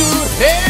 to.